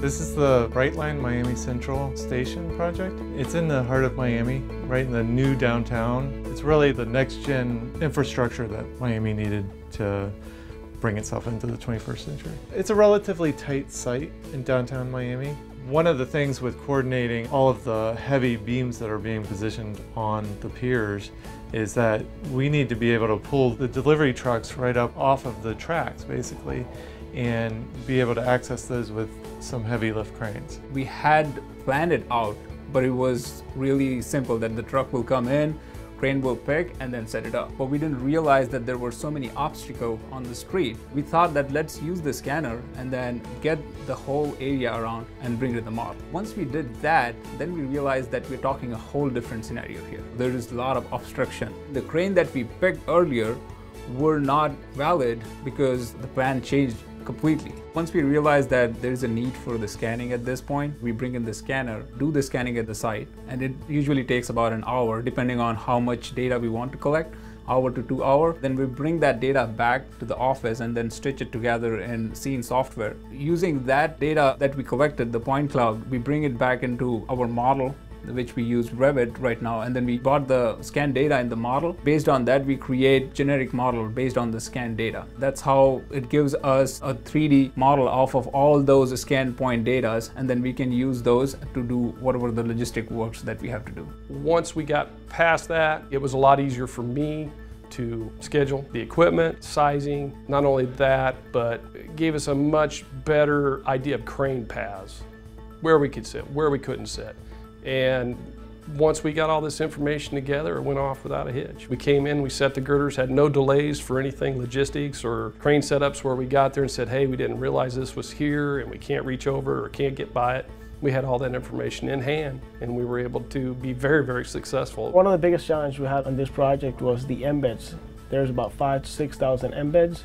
This is the Brightline Miami Central Station project. It's in the heart of Miami, right in the new downtown. It's really the next gen infrastructure that Miami needed to bring itself into the 21st century. It's a relatively tight site in downtown Miami. One of the things with coordinating all of the heavy beams that are being positioned on the piers is that we need to be able to pull the delivery trucks right up off of the tracks basically and be able to access those with some heavy lift cranes. We had planned it out, but it was really simple that the truck will come in, crane will pick and then set it up. But we didn't realize that there were so many obstacles on the street. We thought that let's use the scanner and then get the whole area around and bring it to the model. Once we did that, then we realized that we're talking a whole different scenario here. There is a lot of obstruction. The crane that we picked earlier were not valid because the plan changed completely. Once we realize that there's a need for the scanning at this point, we bring in the scanner, do the scanning at the site, and it usually takes about an hour depending on how much data we want to collect hour to two hour. Then we bring that data back to the office and then stitch it together in Scene software. Using that data that we collected, the point cloud, we bring it back into our model which we use Revit right now, and then we bought the scan data in the model. Based on that, we create generic model based on the scan data. That's how it gives us a 3D model off of all those scan point data, and then we can use those to do whatever the logistic works that we have to do. Once we got past that, it was a lot easier for me to schedule the equipment, sizing, not only that, but it gave us a much better idea of crane paths, where we could sit, where we couldn't sit. And once we got all this information together, it went off without a hitch. We came in, we set the girders, had no delays for anything logistics or crane setups where we got there and said, hey, we didn't realize this was here and we can't reach over or can't get by it. We had all that information in hand and we were able to be very, very successful. One of the biggest challenges we had on this project was the embeds. There's about five to 6,000 embeds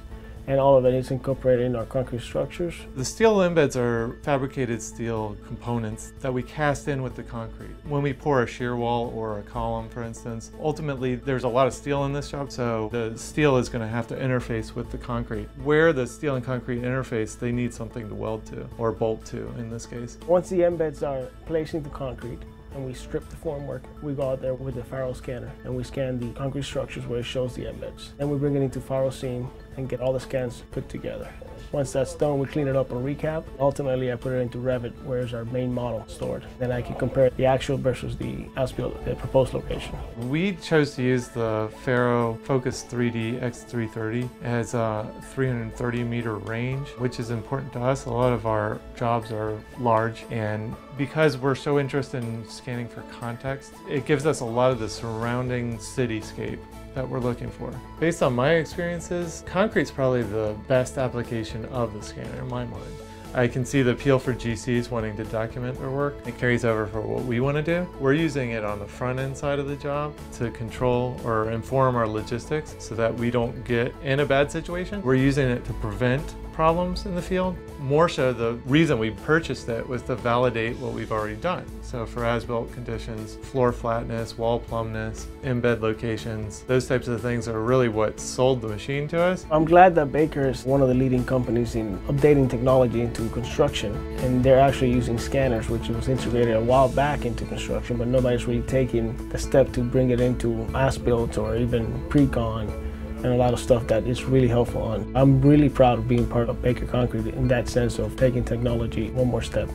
and all of it is incorporated in our concrete structures. The steel embeds are fabricated steel components that we cast in with the concrete. When we pour a shear wall or a column, for instance, ultimately there's a lot of steel in this job, so the steel is going to have to interface with the concrete. Where the steel and concrete interface, they need something to weld to, or bolt to in this case. Once the embeds are placed into concrete, and we strip the formwork. We go out there with the Faro scanner and we scan the concrete structures where it shows the embeds. Then we bring it into Faro Scene and get all the scans put together. Once that's done, we clean it up and recap. Ultimately, I put it into Revit, where is our main model stored. Then I can compare the actual versus the as-built, the proposed location. We chose to use the Faro Focus 3D X330. It has a 330 meter range, which is important to us. A lot of our jobs are large, and because we're so interested in scanning for context, it gives us a lot of the surrounding cityscape that we're looking for. Based on my experiences, concrete's probably the best application of the scanner in my mind. I can see the appeal for GCs wanting to document their work. It carries over for what we want to do. We're using it on the front end side of the job to control or inform our logistics so that we don't get in a bad situation. We're using it to prevent problems in the field. More so, the reason we purchased it was to validate what we've already done. So for as-built conditions, floor flatness, wall plumbness, embed locations, those types of things are really what sold the machine to us. I'm glad that Baker is one of the leading companies in updating technology into construction. And they're actually using scanners, which was integrated a while back into construction, but nobody's really taking the step to bring it into as-built or even pre-con and a lot of stuff that is really helpful on. I'm really proud of being part of Baker Concrete in that sense of taking technology one more step.